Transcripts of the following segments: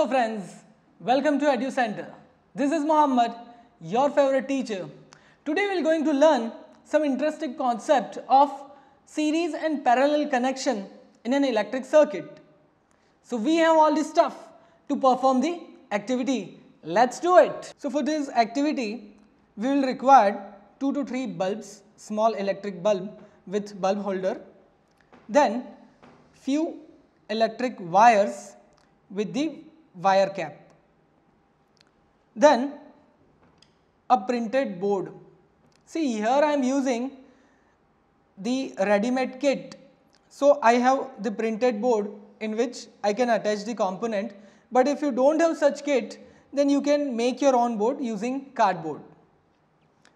Hello friends, welcome to Edu Center. This is Muhammad, your favorite teacher. Today we are going to learn some interesting concept of series and parallel connection in an electric circuit. So we have all this stuff to perform the activity. Let's do it. So for this activity, we will require 2 to 3 bulbs, small electric bulb with bulb holder. Then few electric wires with the wire cap. Then a printed board. See here I am using the ready-made kit. So I have the printed board in which I can attach the component but if you don't have such kit then you can make your own board using cardboard.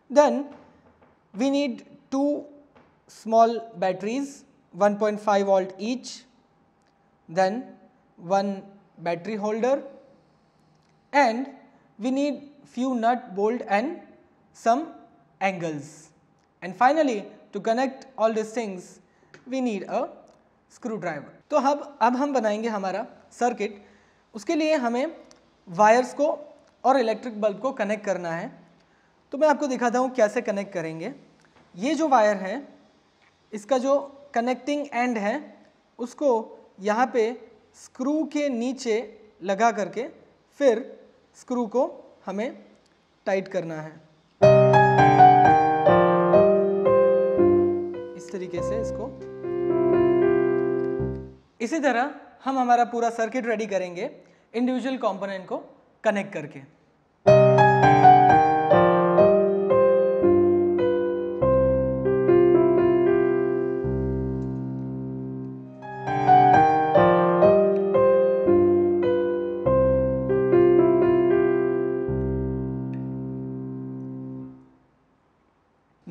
Then we need two small batteries 1.5 volt each then one battery holder and we need few nut bolt and some angles and finally to connect all these things we need a screwdriver तो अब अब हम बनाएँगे हमारा circuit उसके लिए हमें wires को और इलेक्ट्रिक बल्ब को कनेक्ट करना है तो मैं आपको दिखाता हूँ कैसे कनेक्ट करेंगे ये जो वायर है इसका जो कनेक्टिंग एंड है उसको यहाँ पे स्क्रू के नीचे लगा करके फिर स्क्रू को हमें टाइट करना है। इस तरीके से इसको। इसी तरह हम हमारा पूरा सर्किट रेडी करेंगे इंडिविजुअल कंपोनेंट को कनेक्ट करके।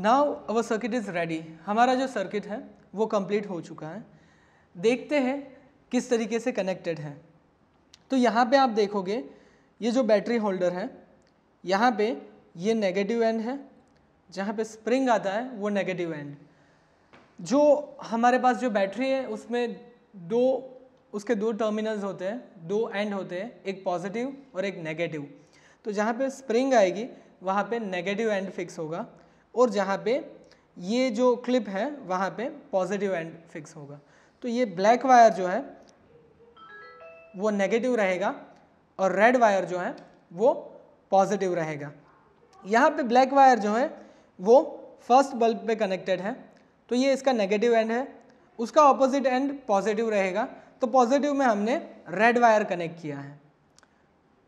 Now our circuit is ready हमारा जो सर्किट है, वो कंप्लीट हो चुका है। देखते हैं किस तरीके से कनेक्टेड है। तो यहाँ पे आप देखोगे, ये जो बैटरी होल्डर है, यहाँ पे ये नेगेटिव एंड है। जहाँ पे स्प्रिंग आता है, वो नेगेटिव एंड जो हमारे पास जो बैटरी है, उसमें दो, उसके दो टर्मिनल्स होते हैं, दो एंड होते हैं, एक पॉजिटिव और एक नेगेटिव तो जहाँ पे स्प्रिंग आएगी, वहाँ पे नेगेटिव एंड फिक्स होगा। और जहाँ पे ये जो क्लिप है, वहाँ पे पॉजिटिव एंड फिक्स होगा। तो ये ब्लैक वायर जो है, वो नेगेटिव रहेगा और रेड वायर जो है, वो पॉजिटिव रहेगा। यहाँ पे ब्लैक वायर जो है, वो फ़र्स्ट बल्ब पे कनेक्टेड है। तो ये इसका नेगेटिव एंड है। उसका ऑपोजिट एंड पॉजिटिव रहेगा। तो पॉजिटिव में हमने रेड वायर कनेक्ट किया है।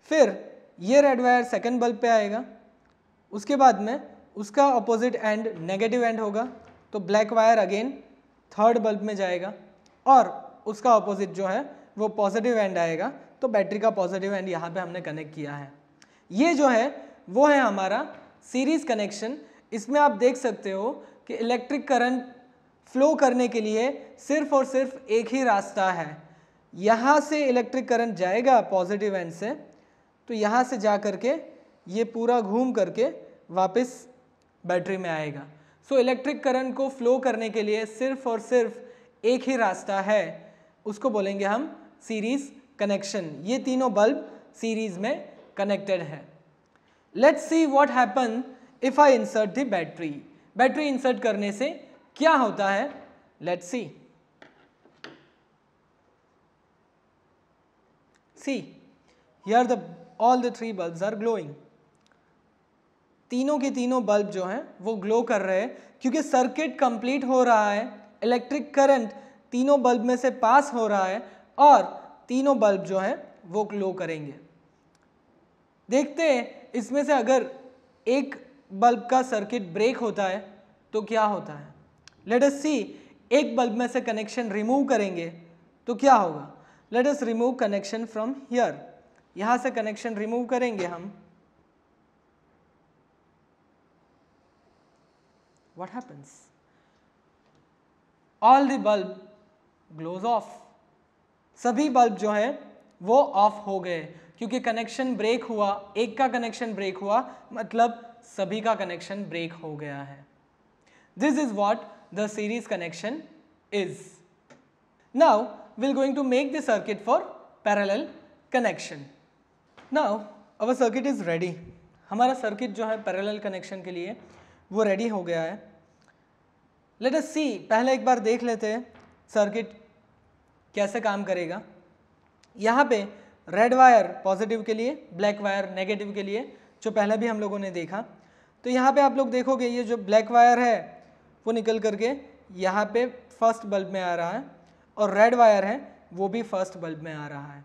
फिर ये रेड वायर सेकेंड बल्ब पे आएगा। उसके बाद में उसका अपोजिट एंड नेगेटिव एंड होगा तो black wire again third bulb में जाएगा और उसका अपोजिट जो है, वो पॉजिटिव एंड आएगा तो बैटरी का पॉजिटिव एंड यहाँ पे हमने कनेक्ट किया है। ये जो है, वो है हमारा सीरीज़ कनेक्शन इसमें आप देख सकते हो कि इलेक्ट्रिक करंट फ्लो करने के लिए सिर्फ़ और सिर्फ़ एक ही रास्ता है। यहाँ से इलेक्ट्रिक करंट जाएगा पॉजिटिव एंड से तो यहाँ से जा करके ये पूरा घूम करके वापस बैटरी में आएगा। सो इलेक्ट्रिक करंट को फ्लो करने के लिए सिर्फ़ और सिर्फ़ एक ही रास्ता है। उसको बोलेंगे हम सीरीज़ कनेक्शन ये तीनों बल्ब सीरीज़ में कनेक्टेड है। Let's see what happen if I insert the battery battery insert करने से क्या होता है? Let's see see here the all the three bulbs are glowing तीनों के तीनों बल्ब जो हैं, वो ग्लो कर रहे हैं, क्योंकि सर्किट कंप्लीट हो रहा है इलेक्ट्रिक करंट तीनों बल्ब में से पास हो रहा है, और तीनों बल्ब जो हैं, वो ग्लो करेंगे। देखते हैं, इसमें से अगर एक बल्ब का सर्किट ब्रेक होता है तो क्या होता है? लेट अस सी एक बल्ब में से कनेक्शन रिमूव करेंगे तो क्या होगा? Let us remove connection from here यहाँ से कनेक्शन रिमूव करेंगे हम। What happens? All the bulb glows off. सभी बल्ब जो है, वो ऑफ़ हो गए क्योंकि कनेक्शन ब्रेक हुआ, एक का कनेक्शन ब्रेक हुआ मतलब सभी का कनेक्शन ब्रेक हो गया है this is what the series connection is. Now we are going to make the circuit for parallel connection. Now our circuit is ready हमारा सर्किट जो है पैरेलल कनेक्शन के लिए वो रेडी हो गया है। लेट अस सी पहले एक बार देख लेते हैं सर्किट कैसे काम करेगा। यहाँ पे रेड वायर पॉजिटिव के लिए ब्लैक वायर नेगेटिव के लिए, जो पहले भी हम लोगों ने देखा। तो यहाँ पे आप लोग देखोगे, ये जो ब्लैक वायर है, वो निकल करके यहाँ पे फ़र्स्ट बल्ब में आ रहा है और रेड वायर है, वो भी फ़र्स्ट बल्ब में आ रहा है।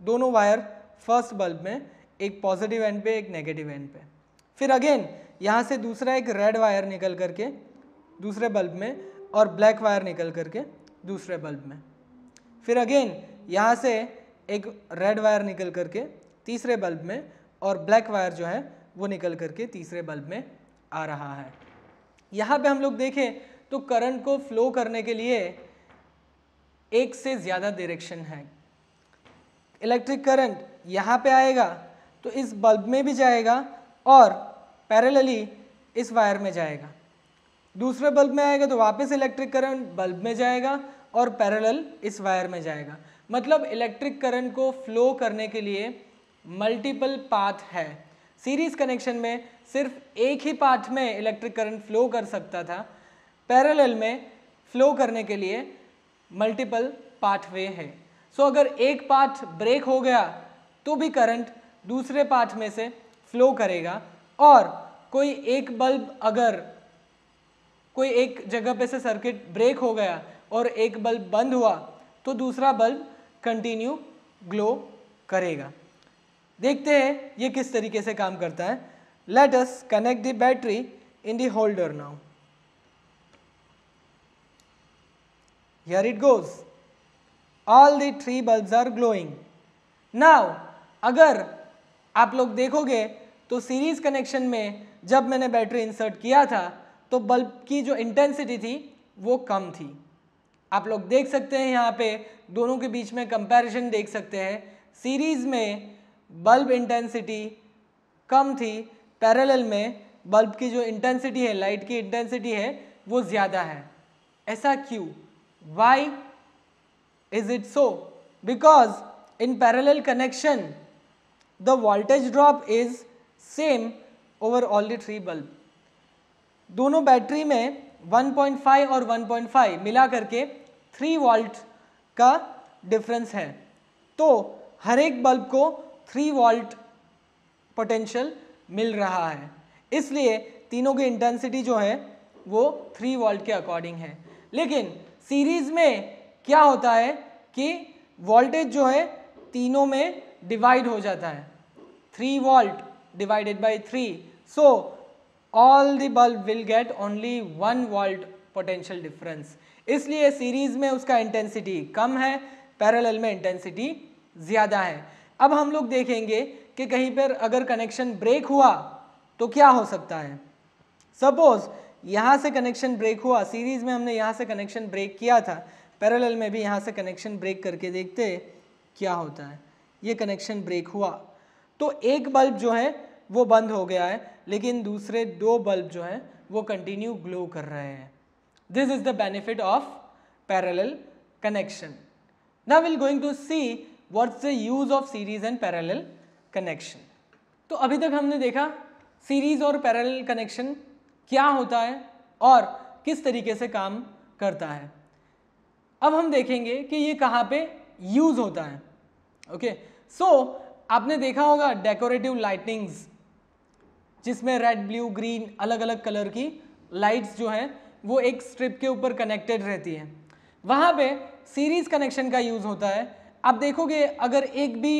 दोनों वायर फ़र्स्ट बल्ब में, एक पॉजिटिव एंड पे, एक नेगेटिव एंड पे। फिर अगेन यहाँ से दूसरा एक रेड वायर निकल करके, दूसरे बल्ब में, और ब्लैक वायर निकल करके दूसरे बल्ब में। फिर अगेन यहाँ से एक रेड वायर निकल करके तीसरे बल्ब में, और ब्लैक वायर जो है, वो निकल करके तीसरे बल्ब में आ रहा है। यहाँ पे हम लोग देखें तो करंट को फ्लो करने के लिए एक से ज़्यादा डायरेक्शन है। इलेक्ट्रिक करंट यहाँ पे आएगा तो इस बल्ब में भी जाएगा, और पैरेलली इस वायर में जाएगा। दूसरे बल्ब में आएगा तो वापस इलेक्ट्रिक करंट बल्ब में जाएगा और पैरेलल इस वायर में जाएगा। मतलब इलेक्ट्रिक करंट को फ्लो करने के लिए मल्टीपल पाथ है। सीरीज़ कनेक्शन में सिर्फ़ एक ही पाथ में इलेक्ट्रिक करंट फ्लो कर सकता था। पैरेलल में फ्लो करने के लिए मल्टीपल पाथवे है। सो so, अगर एक पाथ ब्रेक हो गया तो भी करंट दूसरे पाथ में से फ्लो करेगा। और कोई एक बल्ब अगर कोई एक जगह पे से सर्किट ब्रेक हो गया और एक बल्ब बंद हुआ तो दूसरा बल्ब कंटिन्यू ग्लो करेगा। देखते हैं ये किस तरीके से काम करता है। Let us connect the battery in the holder now here it goes all the three bulbs are glowing now अगर आप लोग देखोगे तो सीरीज़ कनेक्शन में जब मैंने बैटरी इंसर्ट किया था तो बल्ब की जो इंटेंसिटी थी, वो कम थी। आप लोग देख सकते हैं यहाँ पे, दोनों के बीच में कंपैरिजन देख सकते हैं। सीरीज़ में बल्ब इंटेंसिटी कम थी पैरेलल में बल्ब की जो इंटेंसिटी है लाइट की इंटेंसिटी है, वो ज़्यादा है। ऐसा क्यों? Why is it so because in parallel connection the voltage drop is same over all the three bulb दोनों बैटरी में 1.5 और 1.5 मिला करके 3 वोल्ट का डिफरेंस है। तो हर एक बल्ब को 3 वोल्ट पोटेंशियल मिल रहा है। इसलिए तीनों की इंटेंसिटी जो है, वो 3 वोल्ट के अकॉर्डिंग है। लेकिन सीरीज़ में क्या होता है कि वोल्टेज जो है, तीनों में डिवाइड हो जाता है। 3 volt divided by 3 so all the bulb will get only one volt potential difference इसलिए सीरीज़ में उसका इंटेंसिटी कम है पैरेलल में इंटेंसिटी ज़्यादा है। अब हम लोग देखेंगे कि कहीं पर अगर कनेक्शन ब्रेक हुआ तो क्या हो सकता है? सपोज़ यहाँ से कनेक्शन ब्रेक हुआ सीरीज़ में हमने यहाँ से कनेक्शन ब्रेक किया था पैरेलल में भी यहाँ से कनेक्शन ब्रेक करके देखते क्या होता है। ये कनेक्शन ब्रेक हुआ। तो एक बल्ब जो है वो बंद हो गया है लेकिन दूसरे दो बल्ब जो हैं वो कंटिन्यू ग्लो कर रहे हैं this is the benefit of parallel connection. Now we're going to see what's the use of series and parallel connection. तो अभी तक हमने देखा सीरीज़ और पैरेलल कनेक्शन क्या होता है और किस तरीके से काम करता है अब हम देखेंगे कि ये कहाँ पे यूज़ होता है ओके okay? सो so, आपने देखा होगा डेकोरेटिव लाइटनिंग्स जिसमें रेड ब्लू ग्रीन अलग अलग कलर की लाइट्स जो हैं, वो एक स्ट्रिप के ऊपर कनेक्टेड रहती है। वहाँ पे सीरीज़ कनेक्शन का यूज़ होता है। आप देखोगे, अगर एक भी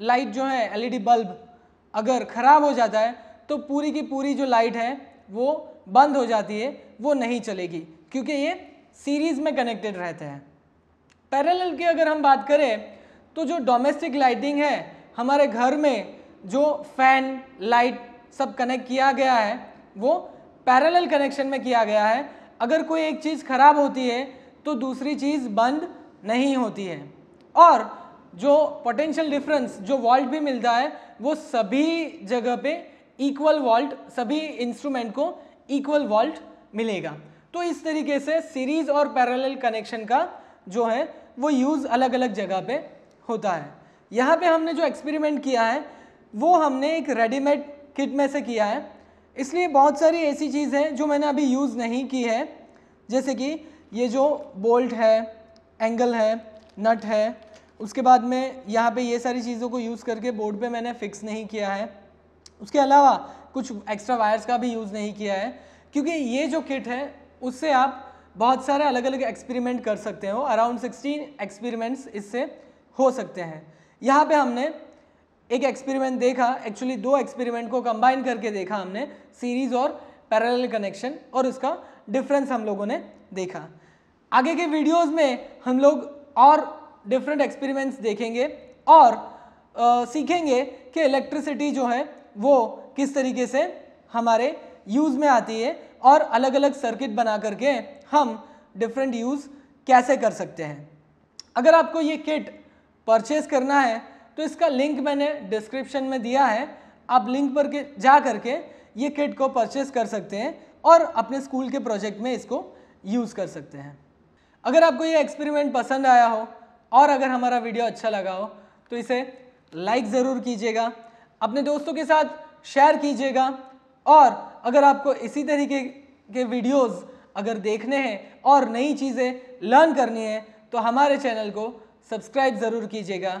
लाइट जो है एलईडी बल्ब अगर ख़राब हो जाता है तो पूरी की पूरी जो लाइट है, वो बंद हो जाती है, वो नहीं चलेगी, क्योंकि ये सीरीज़ में कनेक्टेड रहते हैं। पैरेलल की अगर हम बात करें तो जो डोमेस्टिक लाइटिंग है, हमारे घर में जो फ़ैन लाइट सब कनेक्ट किया गया है, वो पैरेलल कनेक्शन में किया गया है। अगर कोई एक चीज़ खराब होती है तो दूसरी चीज़ बंद नहीं होती है। और जो पोटेंशियल डिफरेंस जो वॉल्ट भी मिलता है, वो सभी जगह पे इक्वल वॉल्ट सभी इंस्ट्रूमेंट को इक्वल वॉल्ट मिलेगा। तो इस तरीके से सीरीज़ और पैरेलल कनेक्शन का जो है, वो यूज़ अलग अलग जगह पे होता है। यहाँ पे हमने जो एक्सपेरिमेंट किया है, वो हमने एक रेडीमेड किट में से किया है। इसलिए बहुत सारी ऐसी चीज़ है जो मैंने अभी यूज़ नहीं की है। जैसे कि ये जो बोल्ट है, एंगल है, नट है, उसके बाद में यहाँ पे ये सारी चीज़ों को यूज़ करके बोर्ड पे मैंने फिक्स नहीं किया है। उसके अलावा कुछ एक्स्ट्रा वायर्स का भी यूज़ नहीं किया है। क्योंकि ये जो किट है, उससे आप बहुत सारे अलग अलग एक्सपेरिमेंट कर सकते हो। अराउंड सिक्सटीन एक्सपेरिमेंट्स इससे हो सकते हैं। यहाँ पे हमने एक एक्सपेरिमेंट देखा एक्चुअली दो एक्सपेरिमेंट को कंबाइन करके देखा हमने सीरीज़ और पैरेलल कनेक्शन और उसका डिफरेंस हम लोगों ने देखा। आगे के वीडियोस में हम लोग और डिफरेंट एक्सपेरिमेंट्स देखेंगे और आ, सीखेंगे कि इलेक्ट्रिसिटी जो है वो किस तरीके से हमारे यूज़ में आती है और अलग अलग सर्किट बना करके हम डिफरेंट यूज़ कैसे कर सकते हैं। अगर आपको ये किट परचेज करना है तो इसका लिंक मैंने डिस्क्रिप्शन में दिया है। आप लिंक पर के जा करके ये किट को परचेस कर सकते हैं और अपने स्कूल के प्रोजेक्ट में इसको यूज़ कर सकते हैं। अगर आपको ये एक्सपेरिमेंट पसंद आया हो और अगर हमारा वीडियो अच्छा लगा हो तो इसे लाइक ज़रूर कीजिएगा, अपने दोस्तों के साथ शेयर कीजिएगा और अगर आपको इसी तरीके के वीडियोस अगर देखने हैं और नई चीज़ें लर्न करनी है तो हमारे चैनल को सब्सक्राइब ज़रूर कीजिएगा।